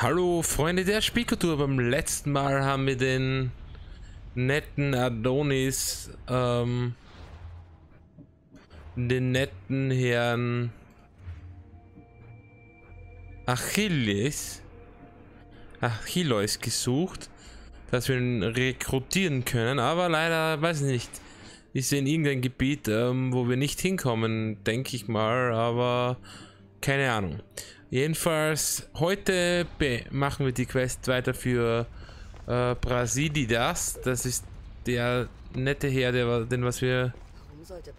Hallo Freunde der Spielkultur, beim letzten Mal haben wir den netten Adonis, ähm, den netten Herrn Achilles, Achilles gesucht, dass wir ihn rekrutieren können, aber leider, weiß ich nicht, ist in irgendein Gebiet, ähm, wo wir nicht hinkommen, denke ich mal, aber keine Ahnung. Jedenfalls, heute machen wir die Quest weiter für äh, Brasididas. Das ist der nette Herr, der, den was wir,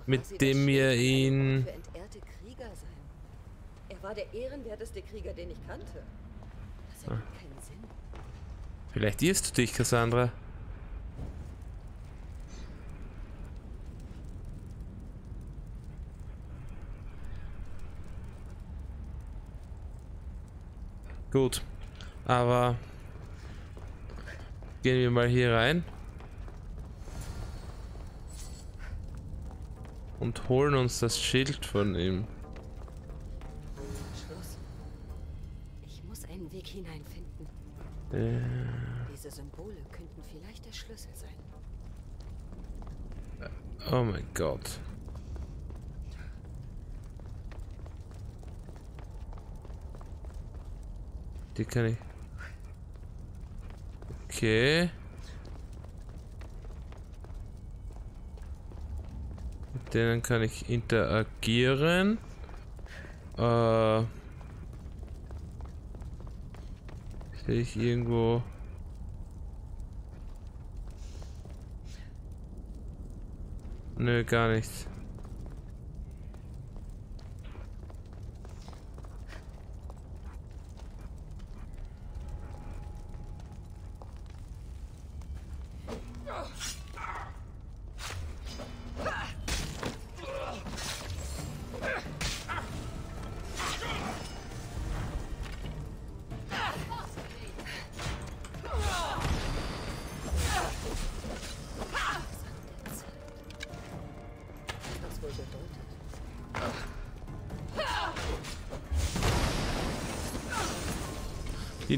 mit dem wir ihn... Er war der ehrenwerteste Krieger, den ich kannte. Das ergibt ah. keinen Sinn. Vielleicht irrst du dich, Cassandra. Gut. Aber gehen wir mal hier rein. Und holen uns das Schild von ihm. Schluss. Ich muss einen Weg hineinfinden. Äh. Diese Symbole könnten vielleicht der Schlüssel sein. Oh mein Gott. Die kann ich. Okay. Mit denen kann ich interagieren. Äh. Sehe ich irgendwo. Nö, gar nichts.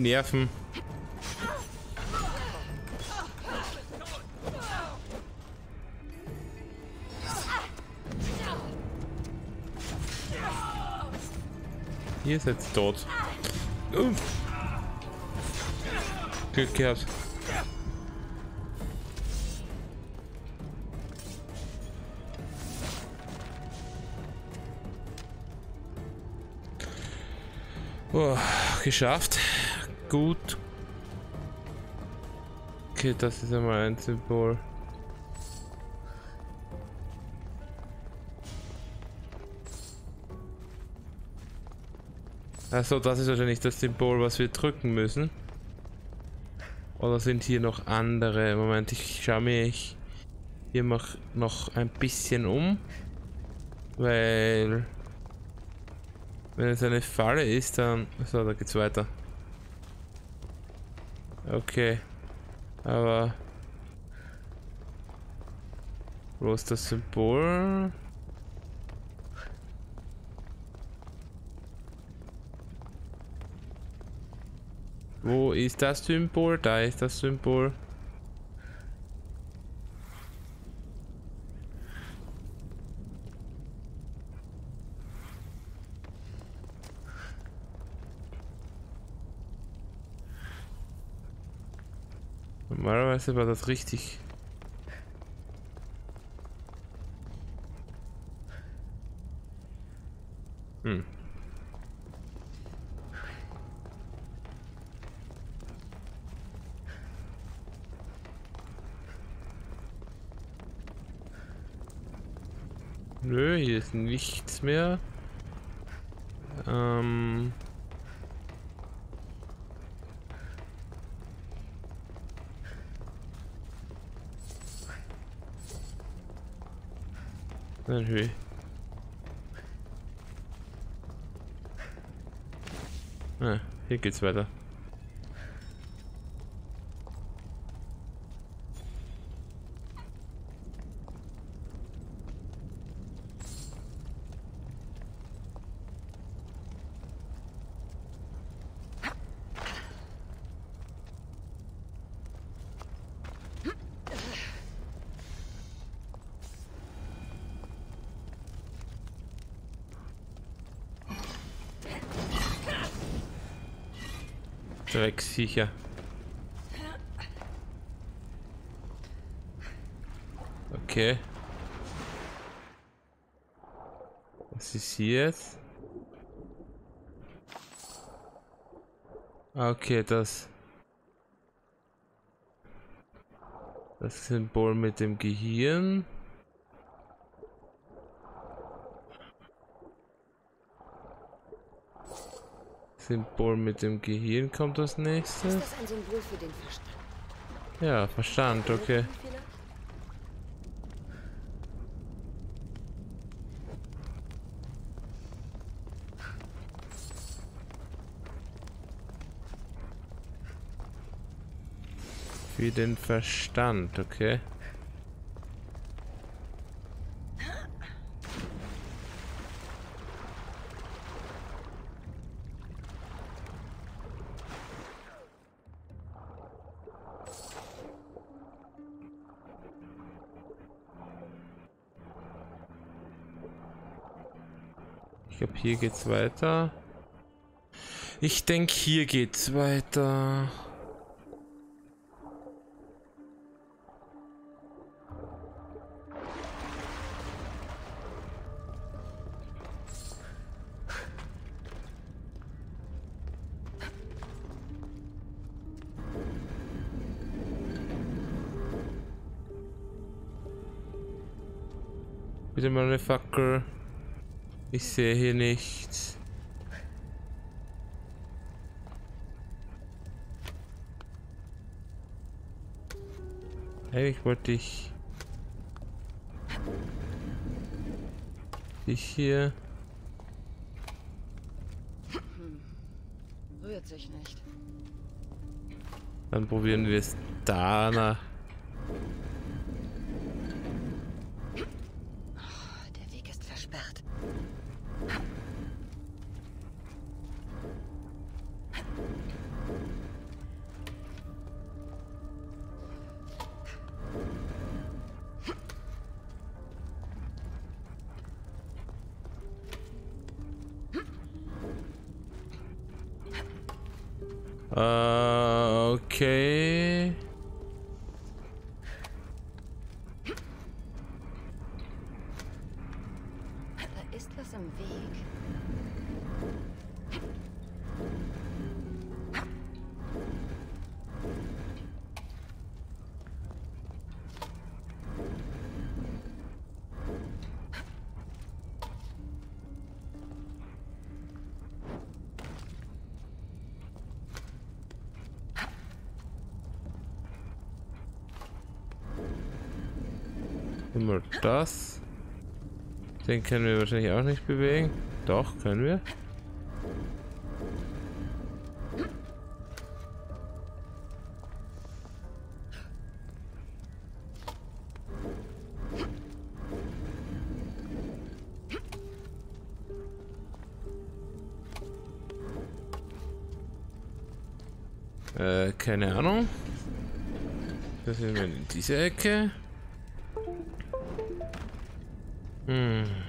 Nerven. Ihr seid tot. Uh. Glück gehabt. Oh, geschafft. Gut. Okay, das ist einmal ein Symbol. Achso, das ist wahrscheinlich das Symbol, was wir drücken müssen. Oder sind hier noch andere? Moment, ich schaue mich hier noch ein bisschen um. Weil... Wenn es eine Falle ist, dann... So, da geht's weiter. Okay. Aber... Wo ist das Symbol? Wo ist das Symbol? Da ist das Symbol. Normalerweise war das richtig. Hm. Nö, hier ist nichts mehr. Ähm... Dann Höhe. Ah, hier geht's weiter. Drecksviecher. Okay. Was ist hier jetzt? Ah, Okay, das. Das Symbol mit dem Gehirn. Symbol mit dem Gehirn kommt als nächstes. Ist das ein Symbol für den Verstand? Ja, Verstand, okay. Für den Verstand, okay. Hier geht's weiter. Ich denke, hier geht's weiter. Bitte Fackel. Ich sehe hier nichts. Eigentlich wollte ich dich hier. Rührt sich nicht. Dann probieren wir es danach. Äh, okay. Den können wir wahrscheinlich auch nicht bewegen. Doch, können wir. Äh, keine Ahnung. Das sind wir in diese Ecke. Hm.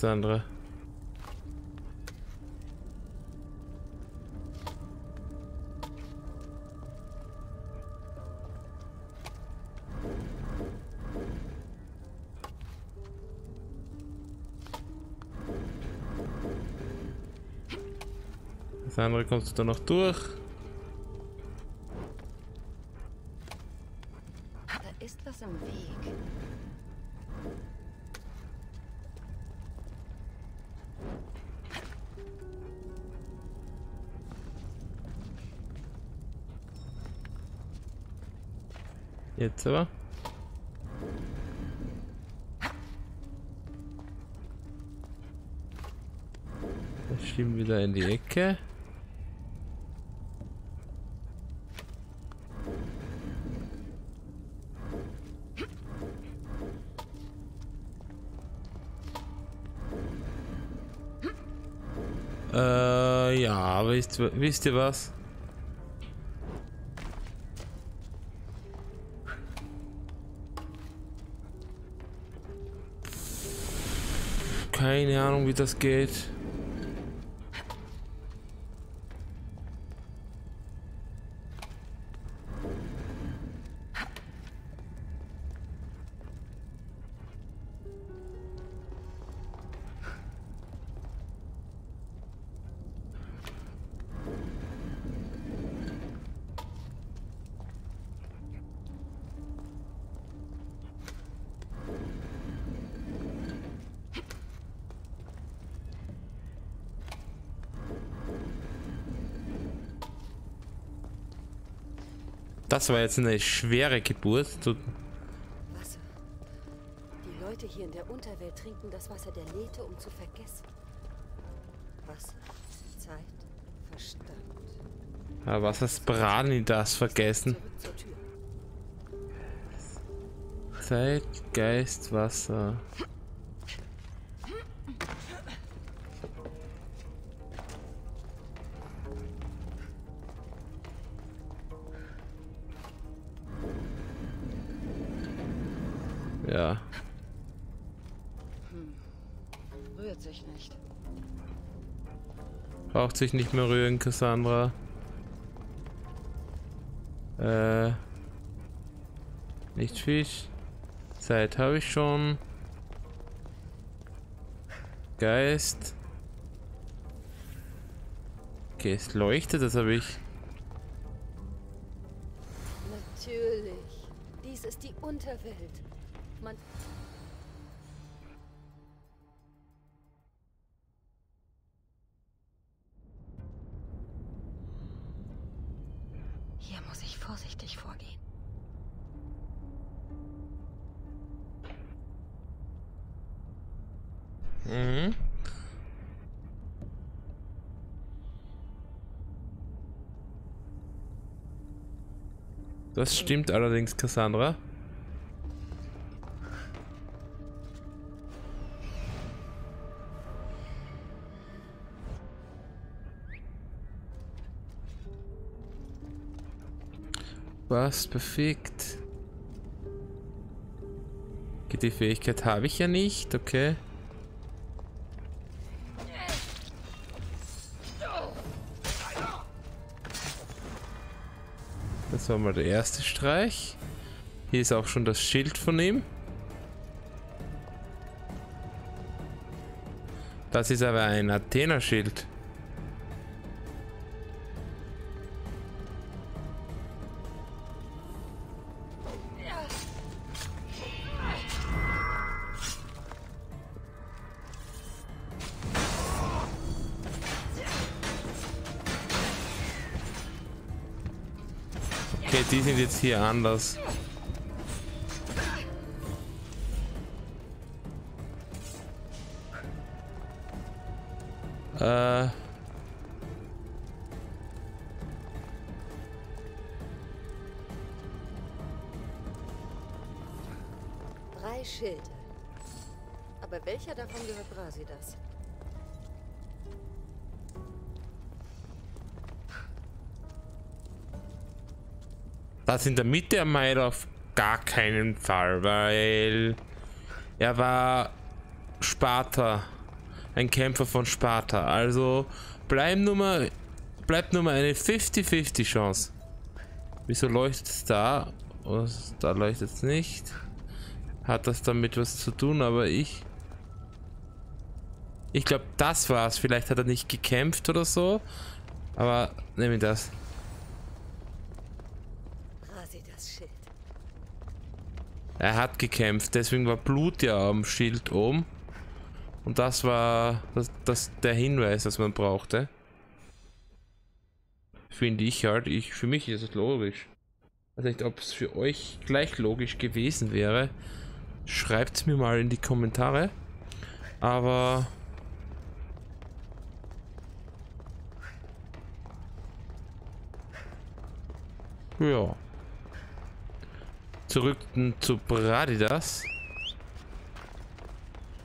Das andere. Das andere kommst du da noch durch. rechts, oder? Wir schieben wieder in die Ecke. Äh, ja, wisst, wisst ihr was? Wie das geht. Das war jetzt eine schwere Geburt. Du Wasser. Die Leute hier in der Unterwelt trinken das Wasser der Lethe, um zu vergessen. Wasser, Zeit, Verstand. ja, was hast Brani das vergessen? Zeit, Geist, Wasser. Ja. Rührt sich nicht. Braucht sich nicht mehr rühren, Cassandra. Äh. Nicht Fisch. Zeit habe ich schon. Geist. Okay, es leuchtet, das habe ich. Natürlich. Dies ist die Unterwelt. Man. Hier muss ich vorsichtig vorgehen. Mhm. Das stimmt allerdings, Cassandra. Was? Perfekt. Die Fähigkeit habe ich ja nicht, okay. Das war mal der erste Streich. Hier ist auch schon das Schild von ihm. Das ist aber ein Athena-Schild. Die sind jetzt hier anders. Das in der Mitte am Mail auf gar keinen Fall, weil er war Sparta. Ein Kämpfer von Sparta. Also bleiben nur mal, bleibt nur mal eine 50-50 Chance. Wieso leuchtet es da? Oh, da leuchtet es nicht. Hat das damit was zu tun, aber ich. Ich glaube, das war's. Vielleicht hat er nicht gekämpft oder so. Aber nehme ich das. Brasidas Schild. Er hat gekämpft, deswegen war Blut ja am Schild oben. Und das war das, das der Hinweis, das man brauchte. Finde ich halt. Ich, für mich ist es logisch. Ich weiß nicht, ob es für euch gleich logisch gewesen wäre. Schreibt es mir mal in die Kommentare. Aber ja. Zurück zu Bradidas.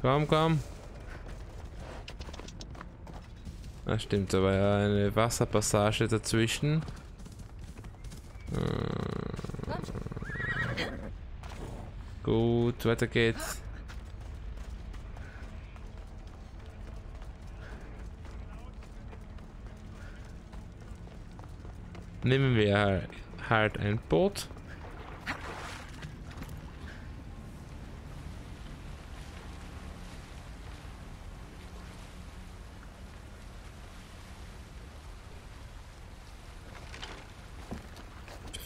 Komm, komm. Ah, stimmt, da war ja eine Wasserpassage dazwischen. Äh, gut, weiter geht's. Nehmen wir halt ein Boot.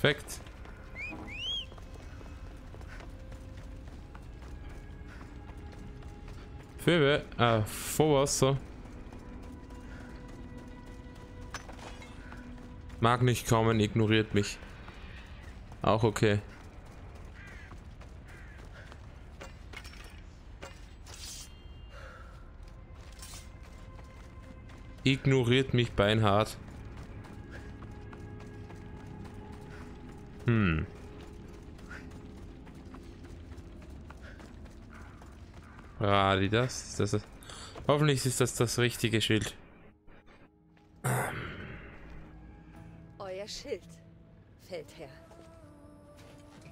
Perfekt. Phoebe, ah, Vorwasser. Mag nicht kommen, ignoriert mich. Auch okay. Ignoriert mich beinhart. Hm. Adidas. Das ist, hoffentlich ist das das richtige Schild. Euer Schild, Feldherr.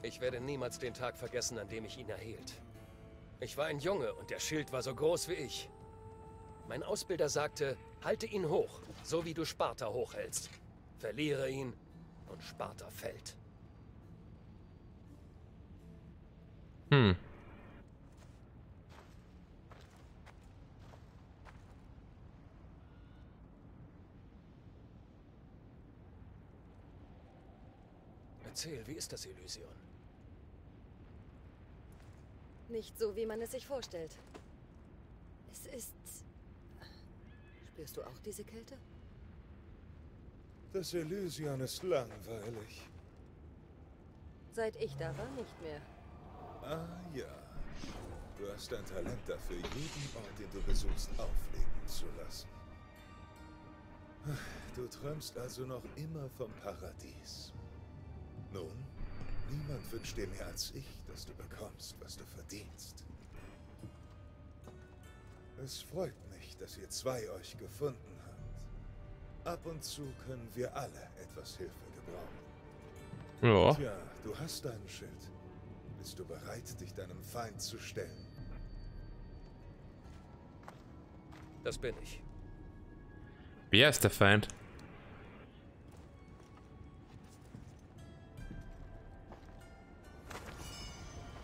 Ich werde niemals den Tag vergessen, an dem ich ihn erhielt. Ich war ein Junge und der Schild war so groß wie ich. Mein Ausbilder sagte, halte ihn hoch, so wie du Sparta hochhältst. Verliere ihn und Sparta fällt. Hm. Erzähl, wie ist das Elysion? Nicht so, wie man es sich vorstellt. Es ist... Spürst du auch diese Kälte? Das Elysion ist langweilig. Seit ich da war, nicht mehr. Ah ja. Du hast ein Talent dafür, jeden Ort, den du besuchst, aufleben zu lassen. Du träumst also noch immer vom Paradies. Nun, niemand wünscht dir mehr als ich, dass du bekommst, was du verdienst. Es freut mich, dass ihr zwei euch gefunden habt. Ab und zu können wir alle etwas Hilfe gebrauchen. Ja. Tja, du hast dein Schild. Bist du bereit, dich deinem Feind zu stellen? Das bin ich. Wer ist der Feind?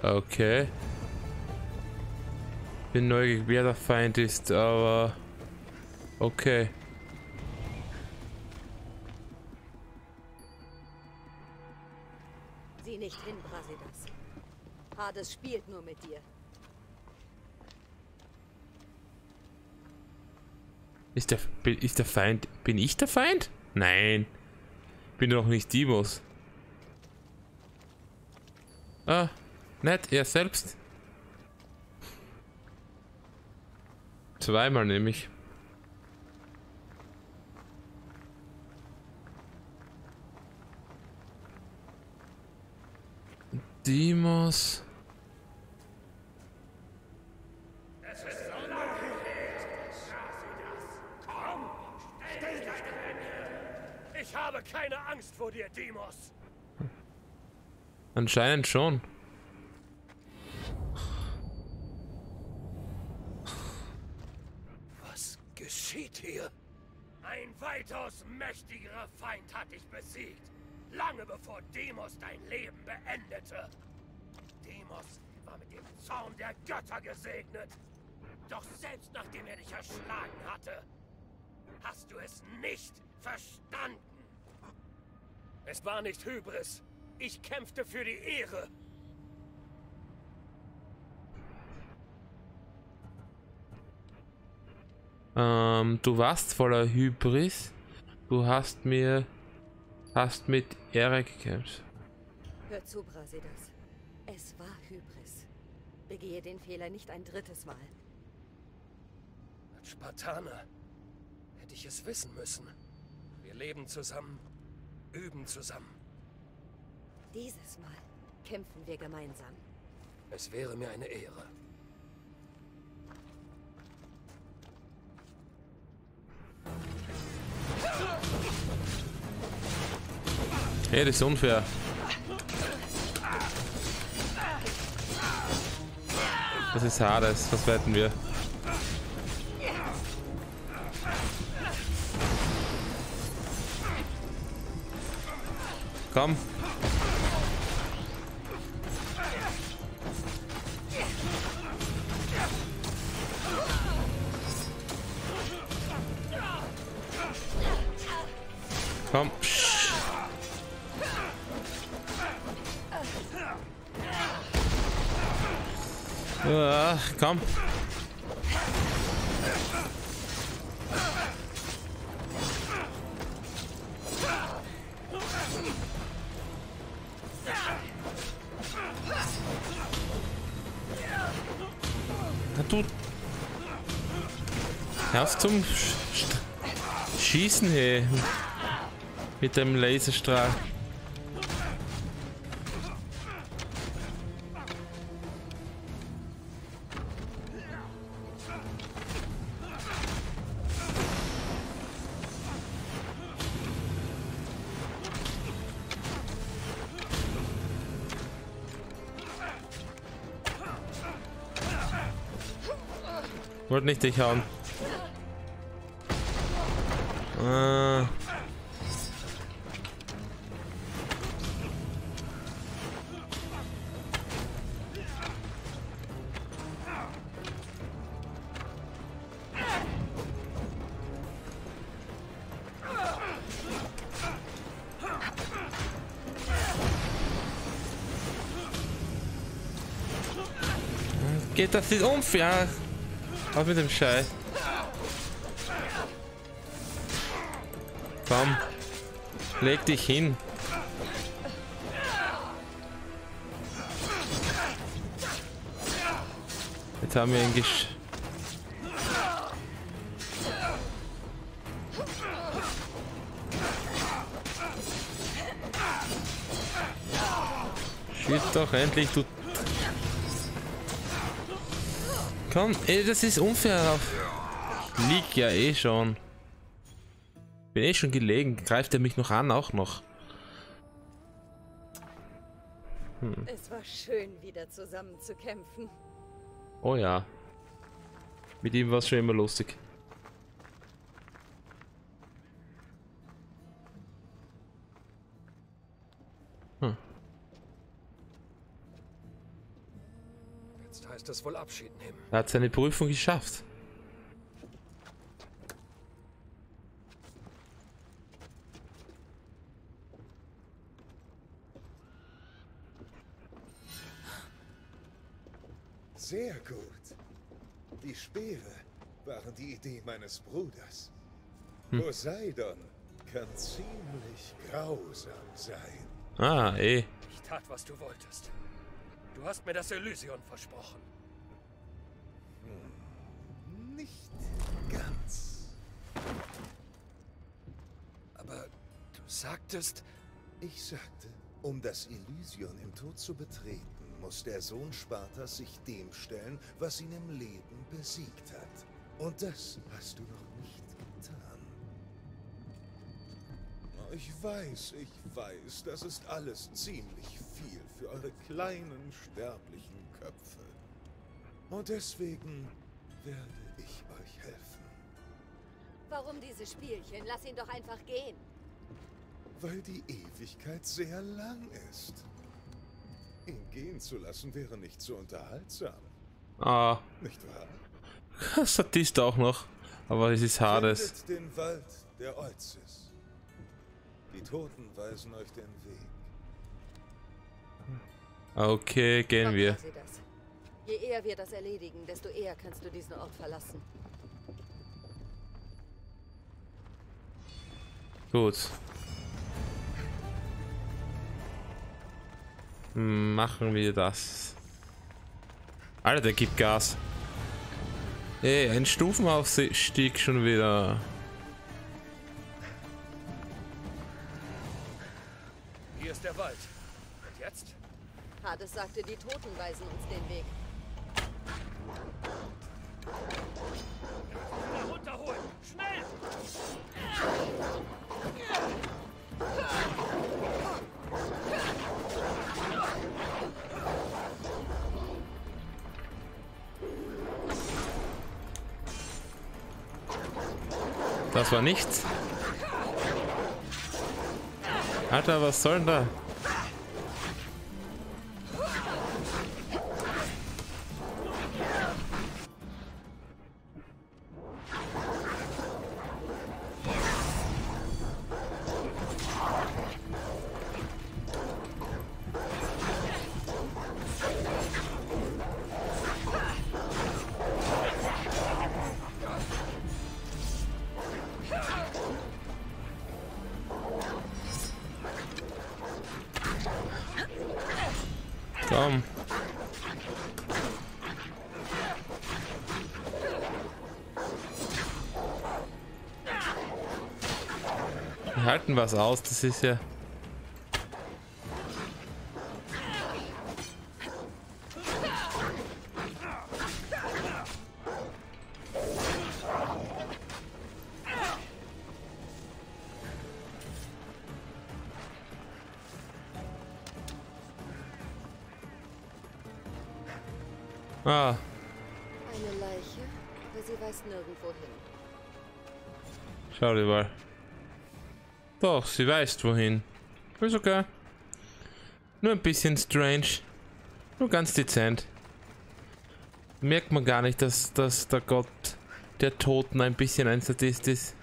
Okay. Bin neugierig, wer der Feind ist, aber... Okay. Sieh nicht hin, Brasidas. Hades spielt nur mit dir. Ist der, ist der Feind... Bin ich der Feind? Nein. Bin doch nicht Dimos. Ah, nett, er selbst. Zweimal nämlich. Dimos. Ich habe keine Angst vor dir, Demos. Anscheinend schon. Was geschieht hier? Ein weitaus mächtigerer Feind hat dich besiegt. Lange bevor Demos dein Leben beendete. Demos war mit dem Zorn der Götter gesegnet. Doch selbst nachdem er dich erschlagen hatte, hast du es nicht verstanden. Es war nicht Hybris. Ich kämpfte für die Ehre. Ähm, du warst voller Hybris. Du hast mir... Hast mit Ehre gekämpft. Hör zu, Brasidas. Es war Hybris. Begehe den Fehler nicht ein drittes Mal. Als Spartaner hätte ich es wissen müssen. Wir leben zusammen, üben zusammen. Dieses Mal kämpfen wir gemeinsam. Es wäre mir eine Ehre. Hey, das ist unfair. Das ist Hades, was wetten wir? Komm. Komm. Ah, komm. Auf zum Sch Sch Schießen, hey. Mit dem Laserstrahl. Wollte nicht dich hauen. Äh. Geht das nicht unfair? Was mit dem Scheiß? Komm. Leg dich hin. Jetzt haben wir ihn gesch... Schieß doch endlich, du... Komm, ey, das ist unfair. Lieg ja eh schon. Bin eh schon gelegen. Greift er mich noch an, auch noch. Es war schön, wieder zusammen zu kämpfen. Oh ja. Mit ihm war es schon immer lustig. Hm. Jetzt heißt es wohl Abschied nehmen. Er hat seine Prüfung geschafft. Sehr gut. Die Speere waren die Idee meines Bruders. Poseidon kann ziemlich grausam sein. Ah, eh. Ich tat, was du wolltest. Du hast mir das Elysion versprochen. Nicht ganz. Aber du sagtest, Ich sagte, um das Elysion im Tod zu betreten, muss der Sohn Spartas sich dem stellen, was ihn im Leben besiegt hat. Und das hast du noch nicht getan. Ich weiß, ich weiß, das ist alles ziemlich viel für eure kleinen sterblichen Köpfe. Und deswegen werde ich euch helfen. Warum diese Spielchen? Lass ihn doch einfach gehen. Weil die Ewigkeit sehr lang ist. Ihn gehen zu lassen wäre nicht so unterhaltsam, Ah, nicht wahr? Statist auch noch. Aber es ist Hades. Findet den Wald der Euzis. Die Toten weisen euch den Weg. Okay, gehen wir. Je eher wir das erledigen, desto eher kannst du diesen Ort verlassen. Gut. Machen wir das. Alter, der gibt Gas. Ey, ein Stufenaufstieg schon wieder. Hier ist der Wald. Und jetzt? Hades sagte, die Toten weisen uns den Weg. Ja, runterholen! Schnell! Ja. Ja. Das war nichts. Alter, was soll denn da? Komm. Wir halten was aus, das ist ja... Doch, sie weiß wohin. Ist okay. Nur ein bisschen strange. Nur ganz dezent. Merkt man gar nicht, dass, dass der Gott der Toten ein bisschen ein Sadist ist.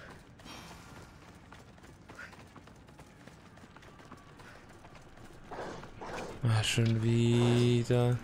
Ah, schon wieder.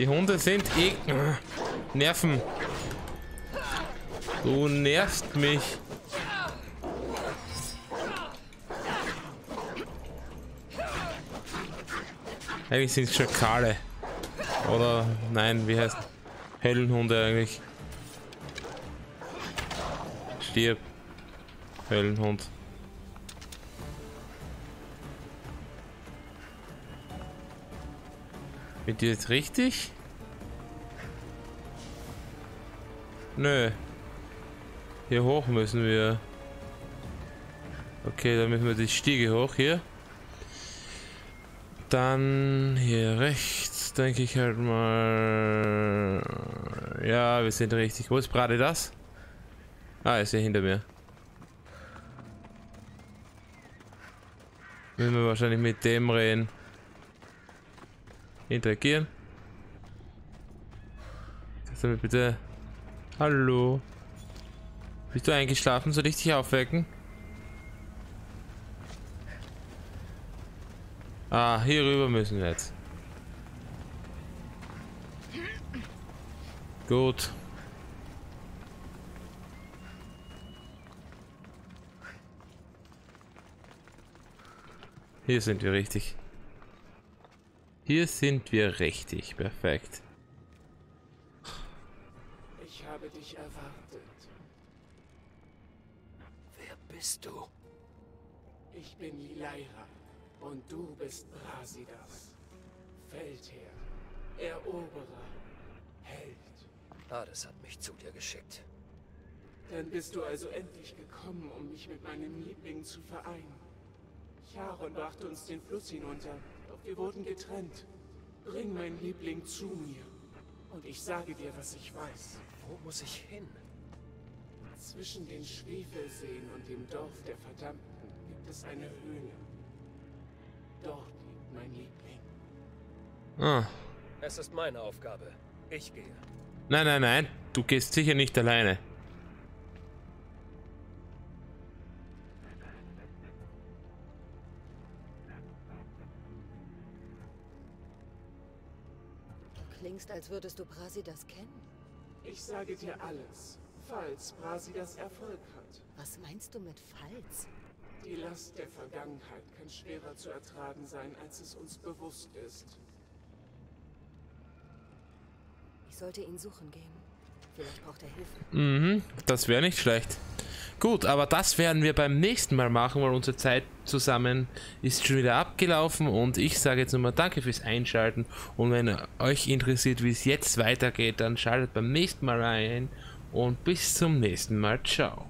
Die Hunde sind eh... Nerven. Du nervst mich. Eigentlich sind es Schakale. Oder, nein, wie heißt Höllenhunde eigentlich? Stirb. Höllenhund. Bin die jetzt richtig? Nö. Hier hoch müssen wir. Okay, dann müssen wir die Stiege hoch hier. Dann hier rechts, denke ich halt mal. Ja, wir sind richtig. Wo ist gerade das? Ah, ist hier hinter mir. Müssen wir wahrscheinlich mit dem reden. Interagieren. Kannst du mir bitte. Hallo. Bist du eingeschlafen? Soll ich dich aufwecken? Ah, hier rüber müssen wir jetzt. Gut. Hier sind wir richtig. Hier sind wir richtig. Perfekt. Ich habe dich erwartet. Wer bist du? Ich bin Lilaira und du bist Brasidas. Feldherr, Eroberer, Held. Hades hat mich zu dir geschickt. Dann bist du also endlich gekommen, um mich mit meinem Liebling zu vereinen. Charon brachte uns den Fluss hinunter, doch wir wurden getrennt. Bring meinen Liebling zu mir. Und ich sage dir, was ich weiß. Wo muss ich hin? Zwischen den Schwefelseen und dem Dorf der Verdammten gibt es eine Höhle. Dort liegt mein Liebling. Ah. Es ist meine Aufgabe. Ich gehe. Nein, nein, nein. Du gehst sicher nicht alleine. Als würdest du Brasidas kennen. Ich sage dir alles, falls Brasidas Erfolg hat. Was meinst du mit Falls? Die Last der Vergangenheit kann schwerer zu ertragen sein, als es uns bewusst ist. Ich sollte ihn suchen gehen. Vielleicht braucht er Hilfe. Mhm, das wäre nicht schlecht. Gut, aber das werden wir beim nächsten Mal machen, weil unsere Zeit zusammen ist schon wieder abgelaufen und ich sage jetzt nochmal Danke fürs Einschalten und wenn euch interessiert, wie es jetzt weitergeht, dann schaltet beim nächsten Mal rein und bis zum nächsten Mal. Ciao.